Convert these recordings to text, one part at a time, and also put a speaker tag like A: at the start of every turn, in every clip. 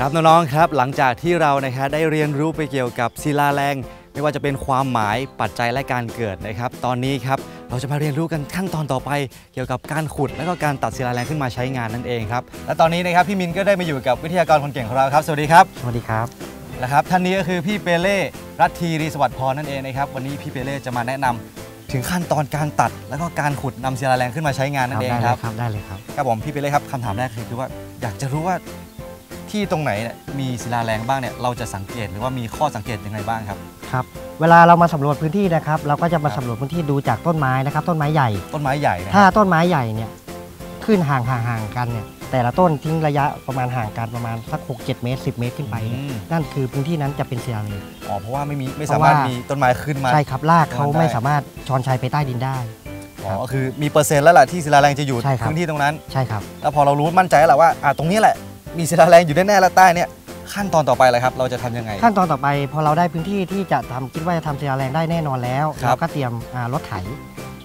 A: ครับน้องๆครับหลังจากที่เรานะครับได้เรียนรู้ไปเกี่ยวกับศิลาแรง ไม่ว่าจะเป็นความหมายปัจจัยและการเกิดนะครับ ตอนนี้ครับเราจะมาเรียนรู้กันขั้นตอนต่อไป เกี่ยวกับการขุดและก็การตัดศิลาแรงขึ้นมาใช้งานนั่นเองครับและตอนนี้นะครับพี่มินก็ได้มาอยู่กับวิทยากรคนเก่งของเราครับ สวัสดีครับ
B: สวัสดีครับ
A: นะครับท่านนี้ก็คือพี่เปเล่รัตทีรีสวัสดิ์พรนั่นเองนะครับวันนี้พี่เปเล่จะมาแนะนำถึงขั้นตอนการตัดแล้วก็การขุดนำศิลาแรงขึ้นมาใช้งานนั่นเอง
B: ได้
A: ค
B: เล
A: รั
B: ย
A: บ
B: ครับได้เลยครับ
A: ครับผมพี่เปเล่ครับคำถามแรกคือว่าอยากจะรู้ว่า ที่ตรงไหนเนี่ยมีศิลาแรงบ้างเนี่ยเราจะสังเกตหรือว่ามีข้อสังเกตยังไงบ้างครับ
B: ครับ เวลาเรามาสำรวจพื้นที่นะครับ เราก็จะมาสำรวจพื้นที่ดูจากต้นไม้นะครับ ต้นไม้ใหญ่
A: ต้นไม้ใหญ่นะ
B: ถ้าต้นไม้ใหญ่เนี่ยขึ้นห่างห่างห่างกันเนี่ยแต่ละต้นทิ้งระยะประมาณห่างกันประมาณสัก6 7 เมตร 10 เมตรขึ้นไปเนี่ย
A: อืม
B: นั่นคือพื้นที่นั้นจะเป็นศิลาแรง
A: อ๋อเพราะว่าไม่มีไม่สามารถ
B: เพราะว่ามี
A: มีต้นไม้ขึ้นมา
B: ใช่ครับรากเขา
A: ได้
B: ไม่สามารถชอนชัยไปใต้ดินได้
A: อ๋อก็คือมีเปอร์เซ็นต์แล้วล่ะที่ศิลาแรงจะอยู่
B: ใช่ครับ
A: พื้นที่ตรงนั้น
B: ใช่ครับ
A: แล้วพอเรารู้มั่นใจแล้วล่ะว่าอ่าตรงนี้แหละ มีศิลาแรงอยู่แน่ๆแล้วใต้เนี่ยขั้นตอนต่อไปเลยครับ เราจะทำยังไง
B: ขั้นตอนต่อไปพอเราได้พื้นที่ที่จะทำคิดว่าจะทำศิลาแรงได้แน่นอนแล้ว
A: ครับ
B: เราก็เตรียมอ่ารถไถ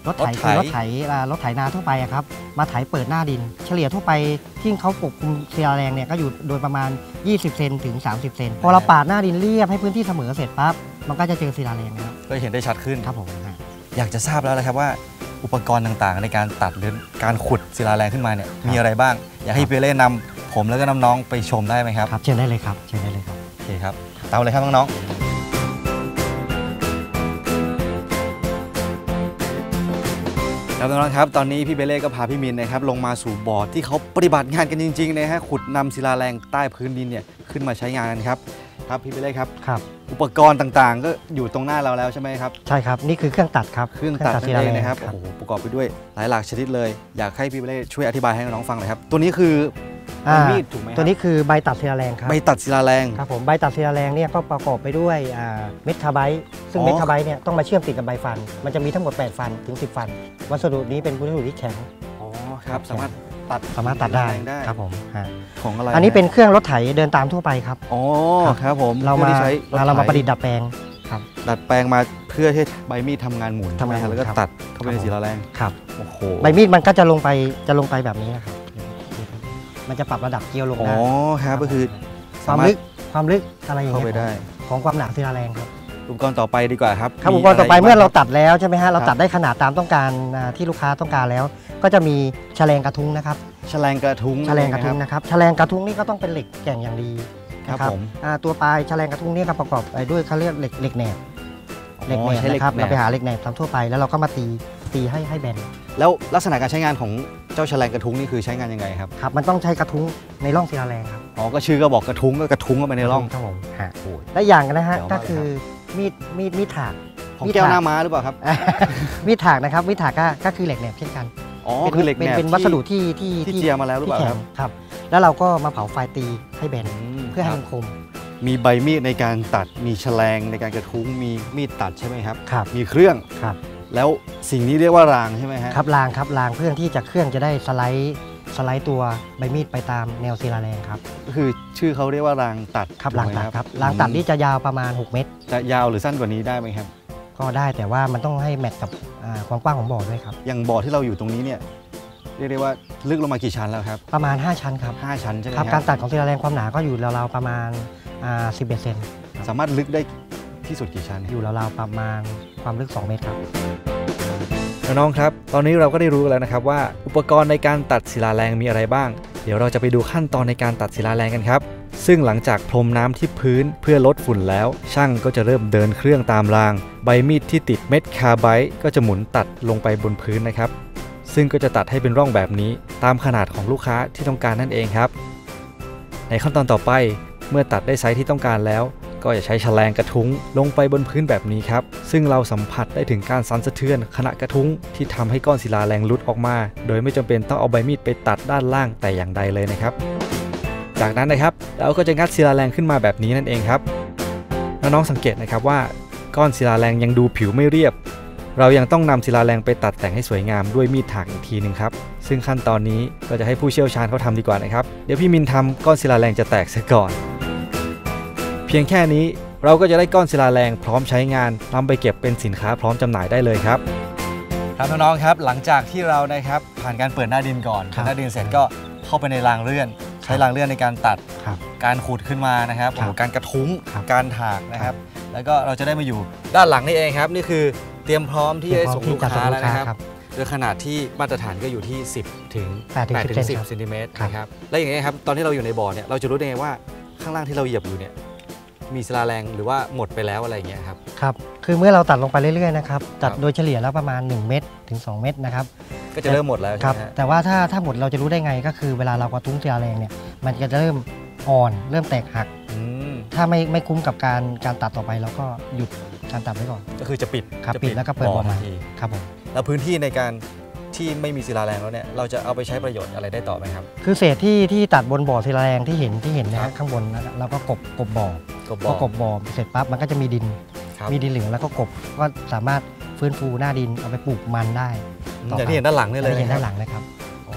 B: รถไถ
A: รถไถ
B: คือรถไถอ่ารถไถนาทั่วไปอะครับ มาไถเปิดหน้าดิน เฉลี่ยทั่วไปที่เขาปกคลุมศิลาแรงเนี่ยก็อยู่โดยประมาณ 20 เซนถึง 30 เซนพอเราปาดหน้าดินเรียบให้พื้นที่เสมอเสร็จปั๊บมันก็จะเจอศิลาแรงนะครับ
A: ก็เห็นได้ชัดขึ้น
B: ครับผมฮะ
A: อยากจะทราบแล้วนะครับว่า อุปกรณ์ต่างๆ ในการตัดหรือการขุดศิลาแรงขึ้นมาเนี่ยมีอะไรบ้าง อยากให้พี่เปเล่นำ ผมแล้วก็น้องๆไปชมได้ไหมครับ
B: ครับเชิญได้เลยครับเชิญได้เลยครับ
A: โอเคครับตามเลยครับน้องๆครับน้องๆครับตอนนี้พี่เบเล่ก็พาพี่มินนะครับลงมาสู่บ่อที่เขาปฏิบัติงานกันจริงๆนะฮะขุดนำศิลาแรงใต้พื้นดินเนี่ยขึ้นมาใช้งานกันครับครับพี่เบเล่ครับ
B: ครับ
A: อุปกรณ์ต่างๆ ก็อยู่ตรงหน้าเราแล้วใช่ไหมครับ
B: ใช่ครับนี่คือเครื่องตัดครับ
A: เครื่องตัด
B: ศิ
A: นั่น
B: ลา
A: เอ
B: แลง
A: นะครับ
B: ครับ
A: โอ้โหประกอบไปด้วยหลายหลากชนิดเลยอยากให้พี่เบเล่ช่วยอธิบายให้น้องๆฟังหน่อยครับตัวนี้คือ
B: อ่า
A: มีดถูกไหมครับ
B: ตัวนี้คือใบตัดศิลาแลงครับ
A: ใบตัดศิลาแลง
B: ครับผมใบตัดศิลาแลงเนี่ยก็ประกอบไปด้วยอ่าเม็ดคาร์ไบด์ซึ่ง
A: อ๋อ
B: เม็ดคาร์ไบด์เนี่ยต้องมาเชื่อมติดกับใบฟัน มันจะมีทั้งหมด 8 ฟันถึง 10 ฟัน วัสดุนี้เป็นวัสดุที่แข็ง
A: อ๋อครับสามารถตัด
B: สามารถตัดได้
A: ศิลแรงได้
B: ครับผมฮะ
A: ของอะไร
B: อันนี้เป็นเครื่องรถไถเดินตามทั่วไปครับ
A: อ๋อ
B: ครับ
A: ครับผม
B: เรามา
A: พื่อที่ใช้ถ
B: เรามา
A: ไถ
B: ประดิษฐ์ดัดแปลงครับ
A: ดัดแปลงมาเพื่อให้ใบมีดทำงานหมุน
B: ทำงานหมุน
A: แล้วก็
B: ครับ
A: ตัดเข้าไป
B: ครับ
A: ใน
B: ผม
A: ศิลาแรง
B: ครับ
A: โอ้โห
B: ใบมีดมันก็จะลงไปจะลงไปแบบนี้นะครับ มันจะปรับระดับเกลียวลง
A: อ๋อ
B: ได้
A: ครับก็คือ
B: ความลึกความลึกอะไรอย่าง
A: เข้า
B: เงี้ย
A: ไปได้
B: ของความหนาศิลาแรงครับ
A: อุปกรณ์ต่อไปดีกว่าครับ
B: ครับ
A: มี
B: อุปกรณ์ต่อไปะ
A: ร
B: เมื่อเรา
A: บ้งคบ
B: ตัดแล้วใช่ไหมฮะเรา
A: ครับ
B: ตัดได้ขนาดตามต้องการอ่าที่ลูกค้าต้องการแล้ว ก็จะมีแฉลงกระทุ้งนะครับ
A: แฉลงกระทุ้ง
B: แฉลงกระทุ้ง
A: น
B: นะครับแฉลงกระทุ้งนี่ก็ต้องเป็นเหล็กแกร่งอย่างดี
A: ครับ
B: นะ
A: ผม
B: อ่าตัวปลายแฉลงกระทุ้งนี่ก็ประกอบไปด้วยเขาเรียกเหล็กเหล็กแหนบเหล็ก
A: อ๋
B: แห
A: อน
B: บ
A: ใช้เหล็ก
B: นะครับ
A: แหน
B: เรา
A: บ
B: ไปหาเหล็กแหนบตามทั่วไปแล้วเราก็มาตีตีให้ให้แบน
A: แล้วลักษณะการใช้งานของ เจ้าแฉลงกระทุ้งนี่คือใช้งานยังไงครับ
B: ครับ มันต้องใช้กระทุ้งในร่องศิลาแรงครับ
A: อ๋อก็ชื่อก็บอกกระทุ้งก็กระทุ้งเข้าไปในร่อง
B: ครับผมฮะ
A: โอ้ย
B: และอย่างนะฮะ
A: เดี๋ยว
B: ก็
A: มาก
B: คือมีดมีดมีดถาก
A: ของ
B: มีด
A: แก้ว
B: ถาก
A: หน้าม้าหรือเปล่าครับ
B: มีดถากนะครับมีดถากก็ก็คือเหล็กแหนบเช่นกัน
A: อ๋อ
B: เป็น
A: คือเหล็ก
B: เป็น
A: แหนบ
B: เป็น
A: ที่
B: วัสดุที่ที่
A: ที่เจียมาแล้วหรือเปล่า
B: ที่
A: ค
B: แข็
A: รับ
B: งครับ แล้วเราก็มาเผาไฟตีให้แบน
A: ม
B: เพื่อให้
A: ครับ
B: มันคม
A: มีใบมีดในการตัดมีแฉลงในการกระทุ้งมีมีดตัดใช่ไหมครับ
B: ครับ
A: มีเครื่อง
B: ครับ
A: แล้วสิ่งนี้เรียกว่ารางใช่ไหมฮะ
B: ครับรางครับรางเพื่อที่จะเครื่องจะได้สไลด์สไลด์ตัวใบมีดไปตามแนวศิลาแรงครับ
A: ก็คือชื่อเขาเรียกว่ารางตัด
B: ครับ
A: ถูก
B: ราง
A: ไหม
B: ตัดครับรางตัดนี่จะยาวประมาณ 6 เมตร
A: จะยาวหรือสั้นกว่านี้ได้ไหมครับ
B: ก็ได้แต่ว่ามันต้องให้แมทกับอ่าความกว้างของบ่อด้วยครับ
A: อย่างบ่อที่เราอยู่ตรงนี้เนี่ยเรียกได้ว่าลึกลงมากี่ชั้นแล้วครับ
B: ประมาณ 5 ชั้นครับ
A: ห้าชั้นใช่ไหม
B: ครับ
A: ค
B: กา
A: รั
B: ร
A: บ
B: ตัดของศิลาแรงความหนาก็อยู่ราวๆประมาณอ่า11เซน
A: สามารถลึกได้ ที่สุดกี่ชั้น
B: อยู่ราวๆประมาณความลึก 2 เมตรครับ
A: น้องๆครับ ตอนนี้เราก็ได้รู้แล้วนะครับว่า อุปกรณ์ในการตัดศิลาแลงมีอะไรบ้าง เดี๋ยวเราจะไปดูขั้นตอนในการตัดศิลาแลงกันครับ ซึ่งหลังจากพรมน้ำที่พื้นเพื่อลดฝุ่นแล้ว ช่างก็จะเริ่มเดินเครื่องตามราง ใบมีดที่ติดเม็ดคาร์ไบด์ก็จะหมุนตัดลงไปบนพื้นนะครับ ซึ่งก็จะตัดให้เป็นร่องแบบนี้ ตามขนาดของลูกค้าที่ต้องการนั่นเองครับ ในขั้นตอนต่อไปเมื่อตัดได้ไซส์ที่ต้องการแล้ว ก็จะใช้ชะแลงกระทุ้งลงไปบนพื้นแบบนี้ครับ ซึ่งเราสัมผัสได้ถึงการสั่นสะเทือนขณะกระทุ้งที่ทำให้ก้อนศิลาแรงลุดออกมา โดยไม่จำเป็นต้องเอาใบมีดไปตัดด้านล่างแต่อย่างใดเลยนะครับ จากนั้นนะครับเราก็จะงัดศิลาแรงขึ้นมาแบบนี้นั่นเองครับน้องๆสังเกตนะครับว่าก้อนศิลาแรงยังดูผิวไม่เรียบ เรายังต้องนำศิลาแรงไปตัดแต่งให้สวยงามด้วยมีดถากอีกทีหนึ่งครับ ซึ่งขั้นตอนนี้ก็จะให้ผู้เชี่ยวชาญเขาทำดีกว่านะครับ เดี๋ยวพี่มินทำก้อนศิลาแรงจะแตกซะก่อน พียงแค่นี้เราก็จะได้ก้อนศิลาแรงพร้อมใช้งานนำไปเก็บเป็นสินค้าพร้อมจำหน่ายได้เลยครับ ครับน้องๆครับหลังจากที่เรานะครับผ่านการเปิดหน้าดินก่อน
B: ครับ
A: หน้าดินเสร็จก็เข้าไปในรางเลื่อน ใช้รางเลื่อนในการตัด
B: ครับ
A: การขุดขึ้นมานะครับ
B: ครับ
A: โอ้โหการกระทุ้ง
B: ครับ
A: การถากนะครับ แล้วก็เราจะได้มาอยู่ด้านหลังนี่เองครับ นี่คือเตรียมพร้อมที่จะส่งลูกค้าแล้วนะครับโดยขนาดที่มาตรฐานก็อยู่ที่ 10 ถึง
B: 8ถึง
A: 8ถึง
B: 10
A: 10เซนติเมตร
B: ครับ
A: นะครับแล้วอย่างนี้ยครับตอนที่เราอยู่ในบ่อเนี่ยเราจะรู้ได้ไงว่าข้างล่างที่เราเหยียบอยู่เนี่ย มีศิลาแรงหรือว่าหมดไปแล้วอะไรอย่างเงี้ยครับ
B: ครับคือเมื่อเราตัดลงไปเรื่อยๆนะครับตัด
A: ครับ
B: โดยเฉลี่ยแล้วประมาณ 1 เม็ดถึง 2 เม็ดนะครับ
A: ก็จะเริ่มหมดแล้ว
B: ค
A: ใช่
B: รับ
A: ไหมฮะ
B: แต่ว่าถ้าถ้าหมดเราจะรู้ได้ไงก็คือเวลาเรากระทุ้งเสียแรงเนี่ยมันจะเริ่มอ่อนเริ่มแตกหัก
A: อืม
B: ถ้าไม่ไม่คุ้มกับการการตัดต่อไปเราก็หยุดการตัดไว้ก่อน
A: ก็คือจะปิด
B: ครับ
A: จะ
B: ปิดแล้วก็เปิดบ่อใหม่
A: ทันที
B: ครับผม
A: แล้วพื้นที่ในการที่ไม่มีศิลาแรงแล้วเนี่ยเราจะเอาไปใช้ประโยชน์อะไรได้ต่อไหมครับ
B: คือเศษที่ที่ตัดบนบ่อศิลาแรงที่เห็นที่เห็นนะ
A: ครั
B: ฮะ
A: บ
B: ข้างบนนะเราก็กบกบบ่อ
A: ก็บ
B: พ
A: อ
B: อกบบ่อเสร็จปั๊บมันก็จะมีดิน
A: ครับ
B: มีดินเหลืองแล้วก็กบก็สามารถฟื้นฟูหน้าดินเอาไปปลูกมันได้ต่อ
A: อย่างที่เห็นด้านหลังนี่เลย
B: เห็น
A: นะค
B: ด้า
A: รับ
B: นหลังนะครับ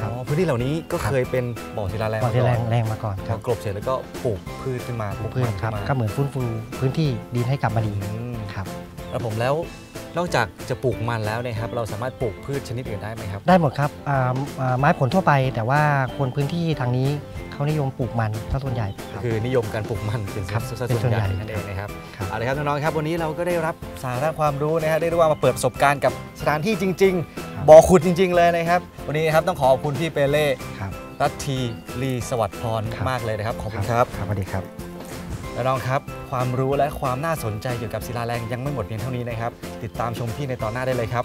B: ครับ
A: อ๋อพื้นที่เหล่านี้ก็เคยเป็นบ่อศิลาแรง
B: บ่อ
A: มา
B: ศิ
A: ก่
B: ลา
A: อ
B: แรง
A: น
B: แรงมาก่อน
A: พ
B: ครั
A: อบกลบเสร็จแล้วก็ปลูกพืชขึ้นมาปลูก
B: พืช
A: มัน
B: ครับ
A: ขึ้นมา
B: ก็เหมือนฟื้นฟูพื้นที่ดินให้กลับมาดี
A: อืม
B: ครับ
A: แล้วผมแล้ว นอกจากจะปลูกมันแล้วเนะครับเราสามารถปลูกพืชชนิดอื่นได้ไหมครับ
B: ได้หมดครับอ่าอ่าไม้ผลทั่วไป แต่ว่าคนพื้นที่ทางนี้เขานิยมปลูกมันซะส่วนใหญ่ครับ
A: คือนิยมการปลูกมันเป็น
B: ครับ
A: สัดส่วน
B: เป็นส่วน
A: ใหญ่
B: ใหญ่
A: นั่นเองนะครับ
B: ครับ
A: เอาละครับน้องๆครับวันนี้เราก็ได้รับสาระความรู้นะฮะได้รู้ว่ามาเปิดประสบการณ์กับสถานที่จริง ๆบ่อขุดจริง ๆ เลยนะครับ วันนี้นะครับต้องขอขอบคุณพี่เปเล่
B: ครับ
A: รัตทีลีสวัสดิ์พร
B: ครับ
A: มากเลยนะครับขอบคุณครับ
B: ครับสวัสดีครับ
A: และ น้องครับ ความรู้และความน่าสนใจเกี่ยวกับศิลาแรงยังไม่หมดเพียงเท่านี้นะครับ ติดตามชมพี่ในตอนหน้าได้เลยครับ